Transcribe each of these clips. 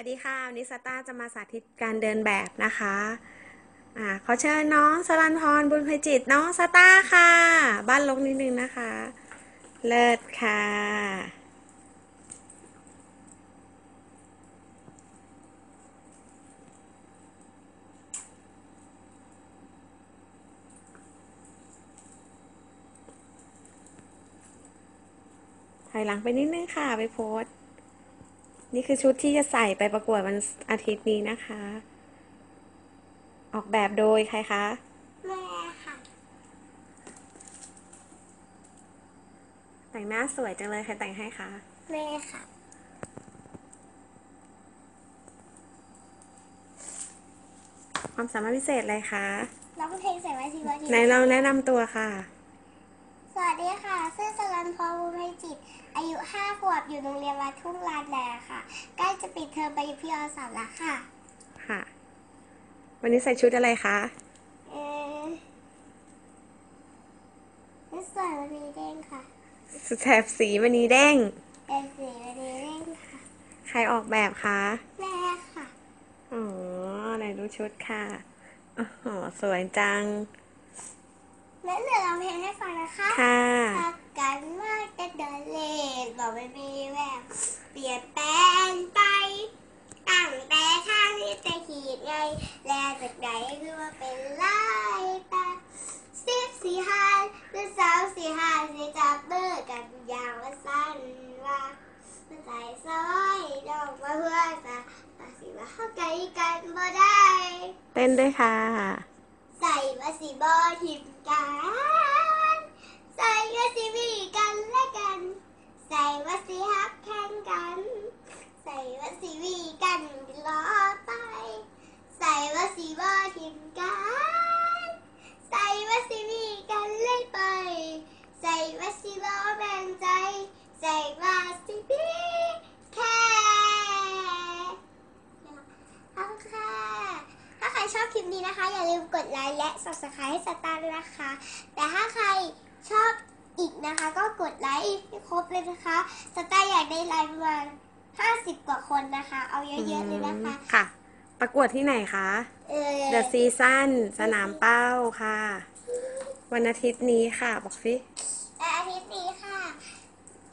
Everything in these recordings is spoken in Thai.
วัสดีค่ะวันนี้สตาจะมาสาธิตการเดินแบบนะคะอ่าขอเชิญน้องสรันพรบุญภัยจิตน้องสตาค่ะ บ้านลงนิดนึงนะคะ เลิศค่ะ ถอยหลังไปนิดนึงค่ะ ไปโพส นี่คือชุดที่จะใส่ไปประกวดวันอาทิตย์นี้นะคะ ออกแบบโดยใครคะแม่ค่ะ แต่งหน้าสวยจังเลยใครแต่งให้คะแม่ค่ะความสามารถพิเศษอะไรคะร้องเพลงใส่ไว้ทีวันทีไหนเราแนะนำตัวค่ะ สวัสดีค่ะ ชื่อสรันพรบุญไพจิต อายุห้าขวบอยู่โรงเรียนวัดทุ่งลานแดค่ะ ใกล้จะปิดเทอมไปอยู่พี่อสามแล้วค่ะ ค่ะ วันนี้ใส่ชุดอะไรคะเออนิสัยวันนี้เด้งค่ะแถบสีวันนี้เด้งเป็นสีวันนี้เด้งค่ะ ใครออกแบบคะแม่ค่ะ อ๋อไหนดูชุดค่ะอ๋อสวยจังแล้วเหลือร้องเพลงให้ฟังนะคะ ค่ะรั กกันมากแต่เดินเล่นบอกไม่มีแววเปลี่ยนแปลงไปตั้งแต่ทางที่จะขีดไง แล้วจากไหนคือว่าเป็นลายตาสิบสี่ห้าหรือสามสี่ห้าสิจับมือกันอย่างว่าสั้นว่ามันใส่ซอยดอกมาเพื่อจะตัดสิว่าเข้าใจกันบ่ได้ เต้นด้วยค่ะ ใส่มาสีบอทิมกัน ใส่มาสีมีกันและกัน ใส่มาสีฮักแข่งกัน ใส่มาสีวีกันรอไป ใส่มาสีบอทิมกัน ใส่มาสีมีกันเล่นไป ใส่มาสีบอแบ่งใจ ใส่มาสีบีแค่ขอบค่ะ ถ้าใครชอบคลิปนี้นะคะ อย่าลืมกดไลค์และ subscribe ให้สตาร์ด้วยนะคะ แต่ถ้าใครชอบอีกนะคะ ก็กดไลค์ให้ครบเลยนะคะ สตาร์อยากได้ไลค์ประมาณ 50กว่าคนนะคะ เอาเยอะๆเลยนะคะ ค่ะ ประกวดที่ไหนคะเออ The Season สนามเป้าค่ะ วันอาทิตย์นี้ค่ะ บอกสิและอาทิตย์นี้ค่ะ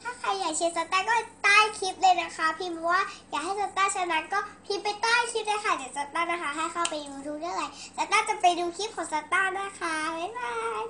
ถ้าใครอยากเชียร์สตาร์ก็ใต้คลิปเลยนะคะ พิมพ์ว่าอยากให้สตาร์ชนะก็พิมพ์ไปใต้คลิปเลยค่ะ เดี๋ยวสตาร์นะคะ ให้เข้าไปยูทูบได้เลยสตาร์จะไปดูคลิปของสตาร์นะคะ บ๊ายบาย